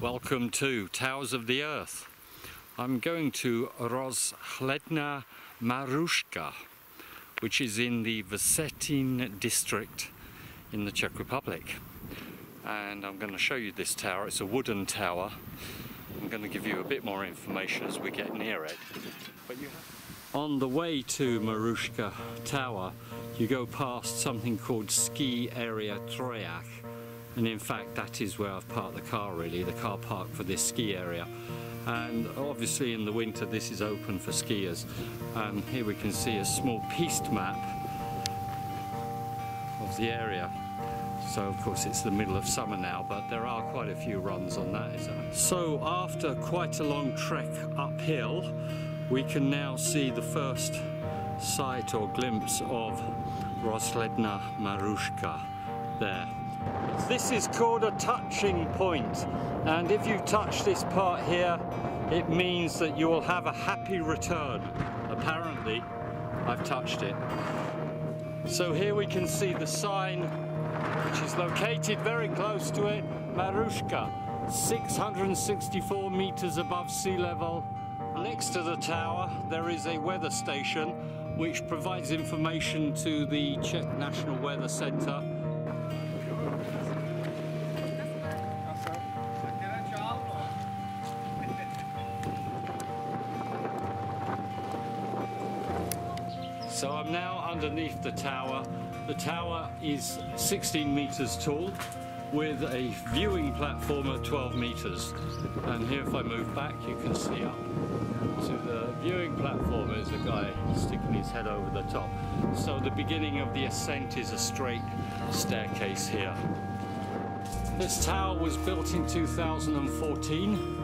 Welcome to Towers of the Earth. I'm going to Rozhledna Marushka, which is in the Vsetín district in the Czech Republic. And I'm going to show you this tower. It's a wooden tower. I'm going to give you a bit more information as we get near it. On the way to Marushka Tower, you go past something called Ski Area Trojak and in fact that is where I've parked the car really, the car park for this ski area. And obviously in the winter this is open for skiers. And here we can see a small pieced map of the area. So of course it's the middle of summer now but there are quite a few runs on that so after quite a long trek uphill we can now see the first sight or glimpse of Rozhledna Marushka there this is called a touching point and if you touch this part here it means that you will have a happy return. Apparently I've touched it. So here we can see the sign which is located very close to it, Maruška, 664 meters above sea level. Next to the tower there is a weather station which provides information to the Czech National Weather Centre So I'm now underneath the tower. The tower is 16 meters tall with a viewing platform at 12 meters. And here if I move back you can see up to the viewing platform there's a guy sticking his head over the top. So the beginning of the ascent is a straight staircase here. This tower was built in 2014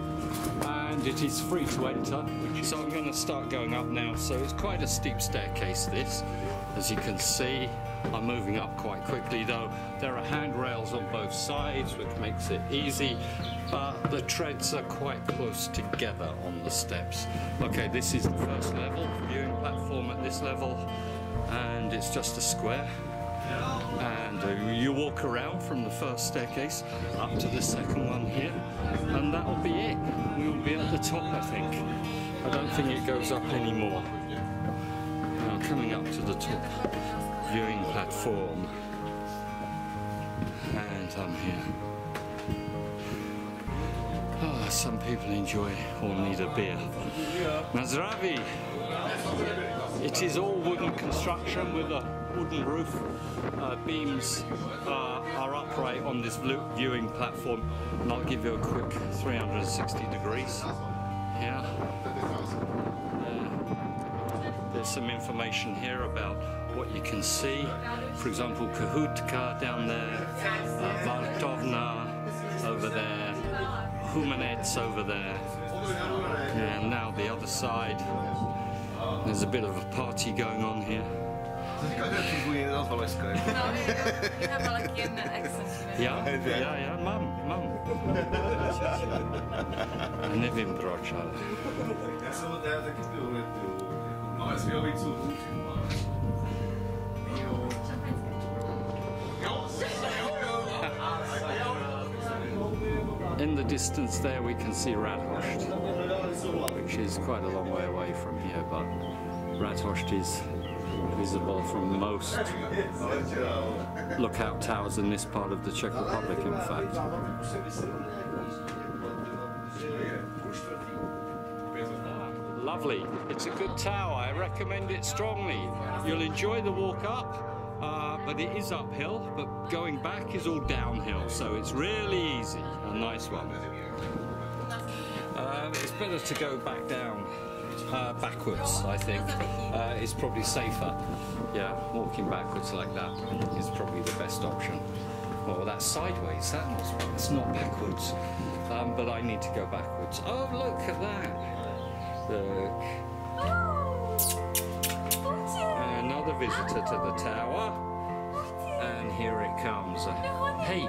it is free to enter. So I'm going to start going up now. So it's quite a steep staircase this. As you can see, I'm moving up quite quickly though. There are handrails on both sides which makes it easy, but the treads are quite close together on the steps. Okay, this is the first level, viewing platform at this level, and it's just a square and uh, you walk around from the first staircase up to the second one here and that'll be it. We will be at the top I think. I don't think it goes up anymore. Now coming up to the top viewing platform. And I'm here. Oh, some people enjoy or need a beer. Nazravi it is all wooden construction with a wooden roof. Uh, beams uh, are upright on this viewing platform and I'll give you a quick 360 degrees here. There's some information here about what you can see. For example, Kahutka down there, uh, Vartovna over there, Humanets over there, and now the other side. There's a bit of a party going on here. Ja, ja, ja, mam, mam. Nevím. Proč, ale... Já jsem taky byl ale In the distance there we can see Radhost, which is quite a long way away from here, but Radhost is visible from most lookout towers in this part of the Czech Republic, in fact. Lovely. It's a good tower. I recommend it strongly. You'll enjoy the walk up, uh, but it is uphill, but going back is all downhill, so it's really easy. A nice one. Uh, it's better to go back down uh, backwards, I think, uh, is probably safer. Yeah, walking backwards like that is probably the best option. Oh, that's sideways, that's not backwards. Um, but I need to go backwards. Oh, look at that. Look. Another visitor to the tower. And here it comes. Hey.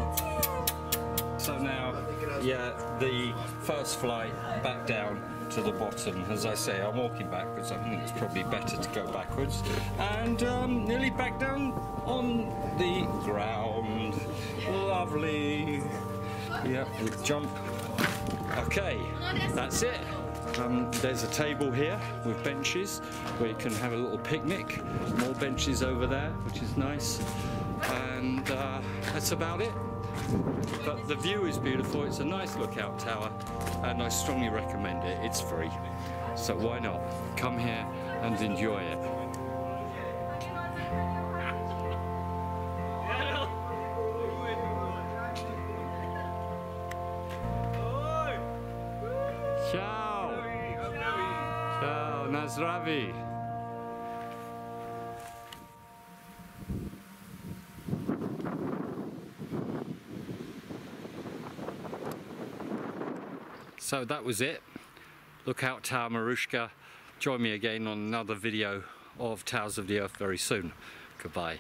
So now, yeah, the first flight back down to the bottom. As I say, I'm walking backwards. I think it's probably better to go backwards. And um, nearly back down on the ground. Lovely. Yeah, we jump Okay, that's it. Um, there's a table here with benches where you can have a little picnic. More benches over there, which is nice. And uh, that's about it. But the view is beautiful. It's a nice lookout tower, and I strongly recommend it. It's free, so why not? Come here and enjoy it. Ciao! Ciao, Nazravi! So that was it. Lookout Tower Marushka. Join me again on another video of Towers of the Earth very soon. Goodbye.